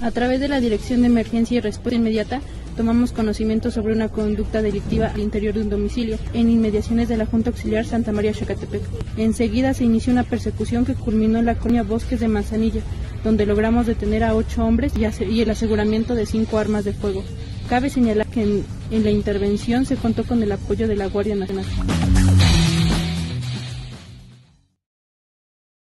A través de la Dirección de Emergencia y Respuesta Inmediata, tomamos conocimiento sobre una conducta delictiva al interior de un domicilio en inmediaciones de la Junta Auxiliar Santa María Chacatepec. Enseguida se inició una persecución que culminó en la colonia Bosques de Manzanilla, donde logramos detener a ocho hombres y el aseguramiento de cinco armas de fuego. Cabe señalar que en la intervención se contó con el apoyo de la Guardia Nacional.